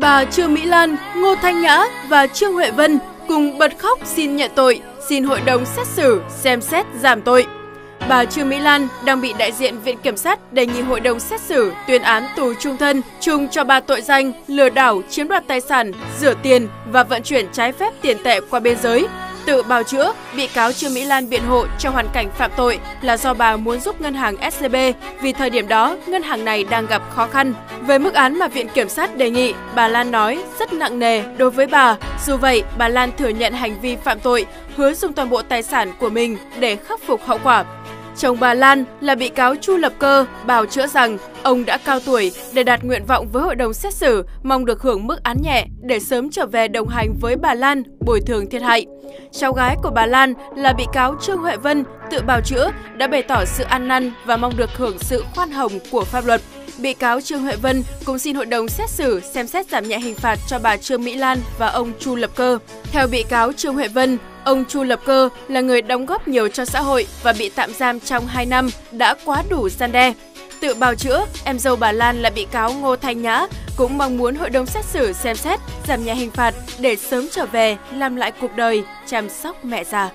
Bà Trương Mỹ Lan, Ngô Thanh Nhã và Trương Huệ Vân cùng bật khóc xin nhận tội, xin hội đồng xét xử xem xét giảm tội. Bà Trương Mỹ Lan đang bị đại diện Viện Kiểm sát đề nghị hội đồng xét xử tuyên án tù trung thân chung cho ba tội danh lừa đảo, chiếm đoạt tài sản, rửa tiền và vận chuyển trái phép tiền tệ qua biên giới. Tự bào chữa, bị cáo Trương Mỹ Lan biện hộ cho hoàn cảnh phạm tội là do bà muốn giúp ngân hàng SCB vì thời điểm đó ngân hàng này đang gặp khó khăn. Về mức án mà Viện Kiểm sát đề nghị, bà Lan nói rất nặng nề đối với bà. Dù vậy, bà Lan thừa nhận hành vi phạm tội, hứa dùng toàn bộ tài sản của mình để khắc phục hậu quả. Chồng bà Lan là bị cáo Chu Lập Cơ bào chữa rằng ông đã cao tuổi để đạt nguyện vọng với hội đồng xét xử, mong được hưởng mức án nhẹ để sớm trở về đồng hành với bà Lan bồi thường thiệt hại. Cháu gái của bà Lan là bị cáo Trương Huệ Vân tự bào chữa đã bày tỏ sự ăn năn và mong được hưởng sự khoan hồng của pháp luật. Bị cáo Trương Huệ Vân cũng xin hội đồng xét xử xem xét giảm nhẹ hình phạt cho bà Trương Mỹ Lan và ông Chu Lập Cơ. Theo bị cáo Trương Huệ Vân, ông Chu Lập Cơ là người đóng góp nhiều cho xã hội và bị tạm giam trong 2 năm đã quá đủ gian đe. Tự bào chữa, em dâu bà Lan là bị cáo Ngô Thanh Nhã cũng mong muốn hội đồng xét xử xem xét giảm nhẹ hình phạt để sớm trở về làm lại cuộc đời chăm sóc mẹ già.